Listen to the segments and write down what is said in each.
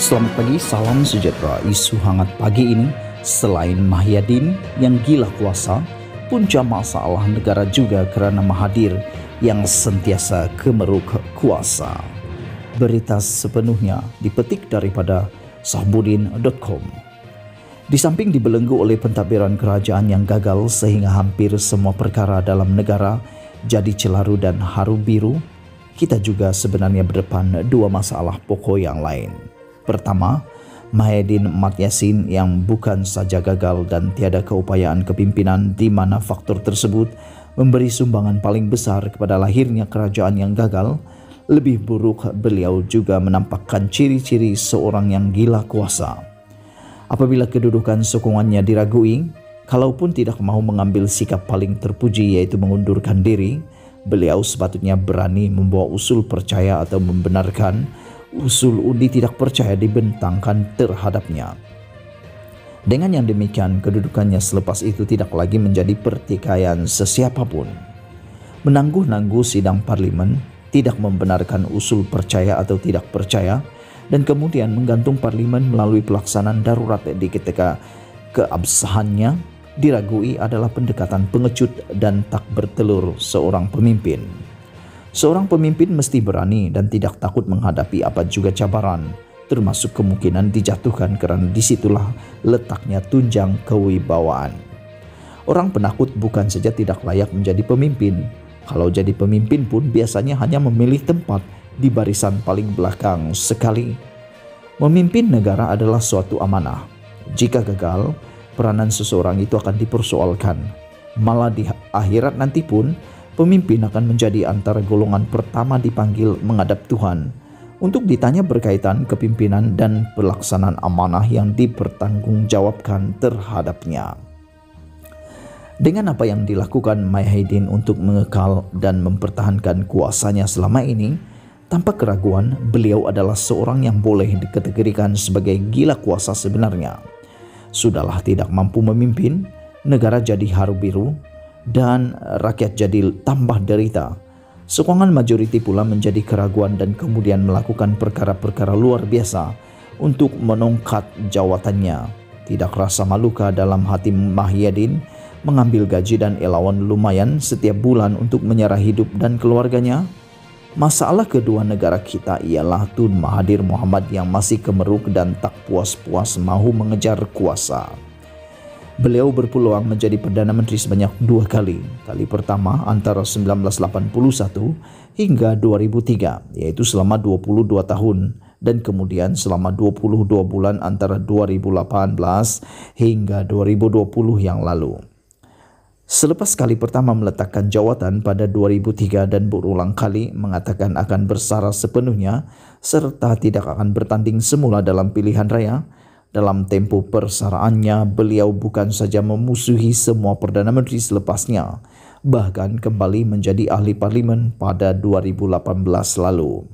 Selamat pagi, salam sejahtera. Isu hangat pagi ini, selain Mahyadin yang gila kuasa, punca masalah negara juga kerana Mahathir yang sentiasa kemeruk kuasa. Berita sepenuhnya dipetik daripada sahbudin.com. Di samping dibelenggu oleh pentadbiran kerajaan yang gagal sehingga hampir semua perkara dalam negara jadi celaru dan haru biru, kita juga sebenarnya berdepan dua masalah pokok yang lain. Pertama, Mahedin Mat Yasin yang bukan saja gagal dan tiada keupayaan kepimpinan di mana faktor tersebut memberi sumbangan paling besar kepada lahirnya kerajaan yang gagal, lebih buruk beliau juga menampakkan ciri-ciri seorang yang gila kuasa. Apabila kedudukan sokongannya diragui, kalaupun tidak mau mengambil sikap paling terpuji yaitu mengundurkan diri, beliau sepatutnya berani membawa usul percaya atau membenarkan usul undi tidak percaya dibentangkan terhadapnya. Dengan yang demikian, kedudukannya selepas itu tidak lagi menjadi pertikaian sesiapapun. Menangguh-nangguh sidang parlimen, tidak membenarkan usul percaya atau tidak percaya, dan kemudian menggantung parlimen melalui pelaksanaan darurat di ketika keabsahannya diragui adalah pendekatan pengecut dan tak bertelur seorang pemimpin. Seorang pemimpin mesti berani dan tidak takut menghadapi apa juga cabaran, termasuk kemungkinan dijatuhkan kerana di situlah letaknya tunjang kewibawaan. Orang penakut bukan saja tidak layak menjadi pemimpin, kalau jadi pemimpin pun biasanya hanya memilih tempat di barisan paling belakang sekali. Memimpin negara adalah suatu amanah. Jika gagal, peranan seseorang itu akan dipersoalkan. Malah di akhirat nanti pun, pemimpin akan menjadi antara golongan pertama dipanggil menghadap Tuhan untuk ditanya berkaitan kepimpinan dan pelaksanaan amanah yang dipertanggungjawabkan terhadapnya. Dengan apa yang dilakukan Mahyidin untuk mengekal dan mempertahankan kuasanya selama ini, tanpa keraguan beliau adalah seorang yang boleh dikategorikan sebagai gila kuasa sebenarnya. Sudahlah tidak mampu memimpin, negara jadi haru biru, dan rakyat jadi tambah derita. Sokongan majoriti pula menjadi keraguan dan kemudian melakukan perkara-perkara luar biasa untuk menongkat jawatannya. Tidak rasa malukah dalam hati Mahyadin mengambil gaji dan elawan lumayan setiap bulan untuk menyerah hidup dan keluarganya? Masalah kedua negara kita ialah Tun Mahathir Muhammad yang masih kemeruk dan tak puas-puas mahu mengejar kuasa. Beliau berpeluang menjadi Perdana Menteri sebanyak dua kali. Kali pertama antara 1981 hingga 2003, yaitu selama 22 tahun. Dan kemudian selama 22 bulan antara 2018 hingga 2020 yang lalu. Selepas kali pertama meletakkan jawatan pada 2003 dan berulang kali mengatakan akan bersara sepenuhnya serta tidak akan bertanding semula dalam pilihan raya, dalam tempo persaraannya beliau bukan saja memusuhi semua Perdana Menteri selepasnya, bahkan kembali menjadi ahli parlimen pada 2018 lalu.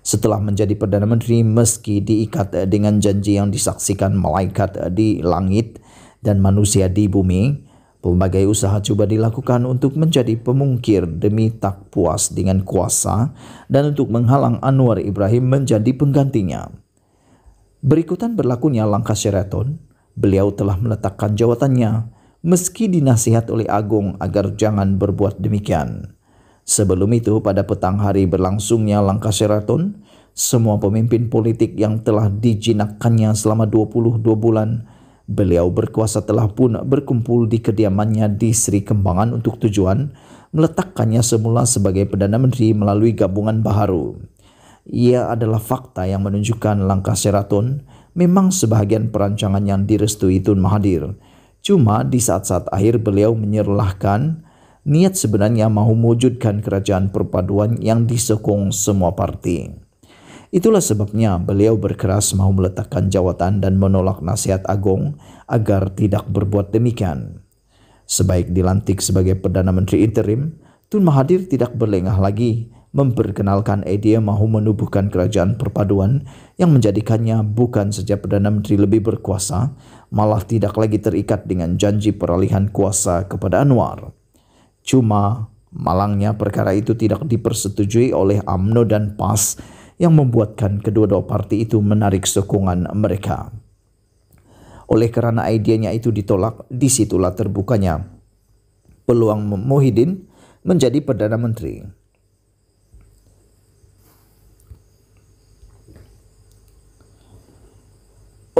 Setelah menjadi Perdana Menteri meski diikat dengan janji yang disaksikan malaikat di langit dan manusia di bumi, Pelbagai usaha cuba dilakukan untuk menjadi pemungkir demi tak puas dengan kuasa dan untuk menghalang Anwar Ibrahim menjadi penggantinya. Berikutan berlakunya langkah Sheraton, beliau telah meletakkan jawatannya meski dinasihat oleh Agung agar jangan berbuat demikian. Sebelum itu pada petang hari berlangsungnya langkah Sheraton, semua pemimpin politik yang telah dijinakkannya selama 22 bulan Beliau berkuasa telah pun berkumpul di kediamannya di Sri Kembangan untuk tujuan meletakkannya semula sebagai Perdana Menteri melalui gabungan baharu. Ia adalah fakta yang menunjukkan langkah Sheraton memang sebahagian perancangan yang direstui Tun Mahathir. Cuma di saat-saat akhir beliau menyerlahkan niat sebenarnya mahu mewujudkan kerajaan perpaduan yang disokong semua parti. Itulah sebabnya beliau berkeras mahu meletakkan jawatan dan menolak nasihat agung agar tidak berbuat demikian. Sebaik dilantik sebagai Perdana Menteri Interim, Tun Mahathir tidak berlengah lagi memperkenalkan idea mahu menubuhkan kerajaan perpaduan yang menjadikannya bukan saja Perdana Menteri lebih berkuasa, malah tidak lagi terikat dengan janji peralihan kuasa kepada Anwar. Cuma malangnya perkara itu tidak dipersetujui oleh AMNO dan PAS yang membuatkan kedua-dua parti itu menarik sokongan mereka. Oleh kerana idenya itu ditolak, di situlah terbukanya peluang Muhyiddin menjadi Perdana Menteri.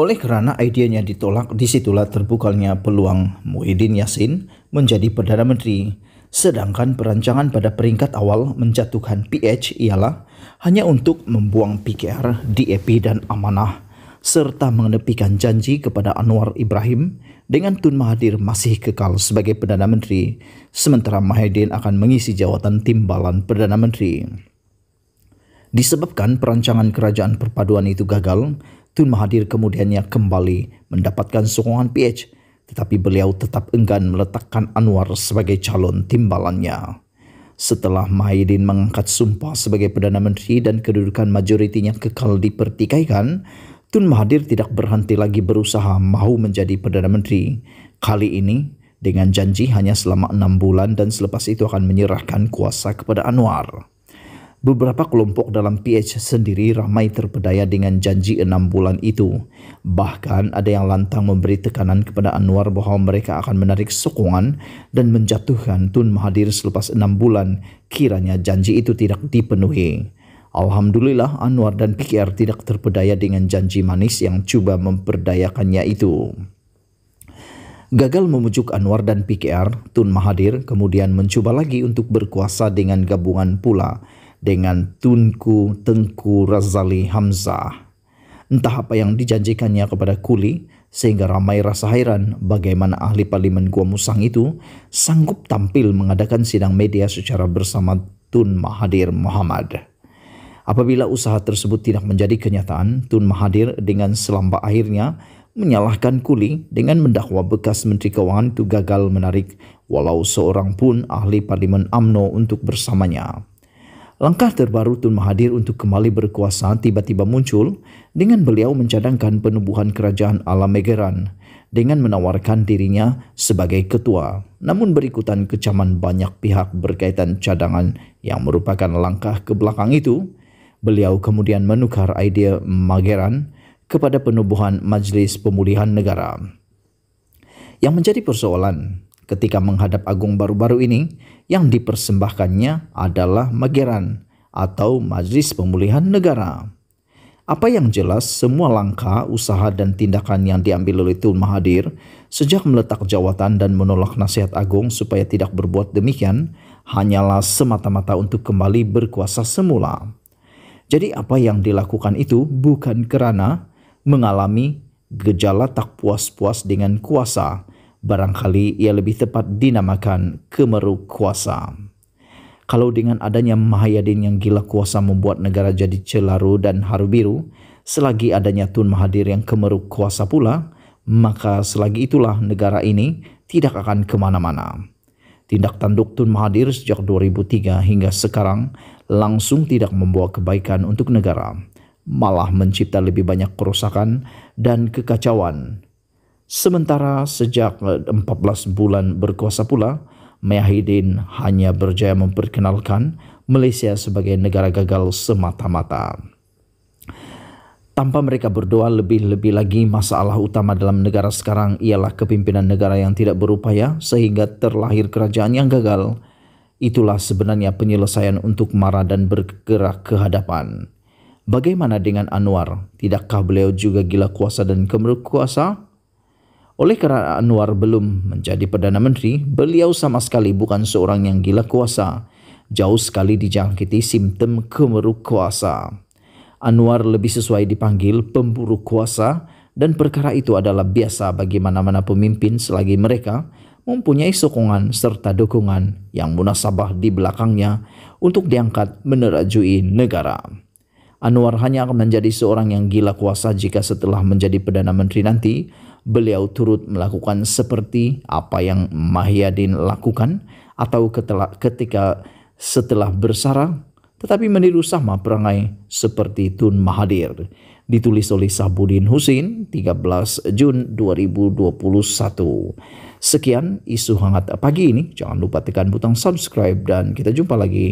Oleh kerana idenya ditolak, di situlah terbukanya peluang Muhyiddin Yassin menjadi Perdana Menteri. Sedangkan perancangan pada peringkat awal menjatuhkan PH ialah hanya untuk membuang PKR, DAP dan amanah serta mengenepikan janji kepada Anwar Ibrahim dengan Tun Mahathir masih kekal sebagai Perdana Menteri sementara Mahidin akan mengisi jawatan timbalan Perdana Menteri. Disebabkan perancangan kerajaan perpaduan itu gagal, Tun Mahathir kemudiannya kembali mendapatkan sokongan PH tetapi beliau tetap enggan meletakkan Anwar sebagai calon timbalannya. Setelah Mahidin mengangkat sumpah sebagai Perdana Menteri dan kedudukan majoritinya kekal dipertikaikan, Tun Mahathir tidak berhenti lagi berusaha mahu menjadi Perdana Menteri. Kali ini dengan janji hanya selama enam bulan dan selepas itu akan menyerahkan kuasa kepada Anwar. Beberapa kelompok dalam PH sendiri ramai terpedaya dengan janji enam bulan itu. Bahkan ada yang lantang memberi tekanan kepada Anwar bahawa mereka akan menarik sokongan dan menjatuhkan Tun Mahathir selepas enam bulan kiranya janji itu tidak dipenuhi. Alhamdulillah Anwar dan PKR tidak terpedaya dengan janji manis yang cuba memperdayakannya itu. Gagal memujuk Anwar dan PKR, Tun Mahathir kemudian mencuba lagi untuk berkuasa dengan gabungan pula dengan Tunku Tengku Razali Hamzah. Entah apa yang dijanjikannya kepada Kuli sehingga ramai rasa hairan bagaimana ahli parlimen Gua Musang itu sanggup tampil mengadakan sidang media secara bersama Tun Mahathir Muhammad. Apabila usaha tersebut tidak menjadi kenyataan, Tun Mahathir dengan selamba akhirnya menyalahkan Kuli dengan mendakwa bekas Menteri Keuangan itu gagal menarik walau seorang pun ahli parlimen AMNO untuk bersamanya. Langkah terbaru Tun Mahathir untuk kembali berkuasa tiba-tiba muncul dengan beliau mencadangkan penubuhan kerajaan ala Megeran dengan menawarkan dirinya sebagai ketua. Namun berikutan kecaman banyak pihak berkaitan cadangan yang merupakan langkah ke belakang itu, beliau kemudian menukar idea Mageran kepada penubuhan Majlis Pemulihan Negara. Yang menjadi persoalan, ketika menghadap agung baru-baru ini yang dipersembahkannya adalah Mageran atau Majlis Pemulihan Negara. Apa yang jelas, semua langkah, usaha dan tindakan yang diambil oleh Tun Mahathir sejak meletak jawatan dan menolak nasihat agung supaya tidak berbuat demikian hanyalah semata-mata untuk kembali berkuasa semula. Jadi apa yang dilakukan itu bukan kerana mengalami gejala tak puas-puas dengan kuasa, barangkali ia lebih tepat dinamakan kemeru kuasa. Kalau dengan adanya Mahayadin yang gila kuasa membuat negara jadi celaru dan haru biru, selagi adanya Tun Mahathir yang kemeru kuasa pula, maka selagi itulah negara ini tidak akan ke mana-mana. Tindak tanduk Tun Mahathir sejak 2003 hingga sekarang langsung tidak membawa kebaikan untuk negara, malah mencipta lebih banyak kerusakan dan kekacauan Sementara sejak 14 bulan berkuasa pula, Mayahidin hanya berjaya memperkenalkan Malaysia sebagai negara gagal semata-mata. Tanpa mereka berdoa lebih-lebih lagi masalah utama dalam negara sekarang ialah kepimpinan negara yang tidak berupaya sehingga terlahir kerajaan yang gagal. Itulah sebenarnya penyelesaian untuk marah dan bergerak ke hadapan. Bagaimana dengan Anwar? Tidakkah beliau juga gila kuasa dan kemeruk kuasa? Oleh kerana Anwar belum menjadi Perdana Menteri, beliau sama sekali bukan seorang yang gila kuasa. Jauh sekali dijangkiti simptom kemeruk kuasa. Anwar lebih sesuai dipanggil pemburu kuasa dan perkara itu adalah biasa bagi mana-mana pemimpin selagi mereka mempunyai sokongan serta dukungan yang munasabah di belakangnya untuk diangkat menerajui negara. Anwar hanya akan menjadi seorang yang gila kuasa jika setelah menjadi Perdana Menteri nanti, beliau turut melakukan seperti apa yang Mahyadin lakukan atau ketika setelah bersara tetapi meniru sama perangai seperti Tun Mahathir ditulis oleh Sabudin Husin 13 Jun 2021. Sekian isu hangat pagi ini. Jangan lupa tekan butang subscribe dan kita jumpa lagi.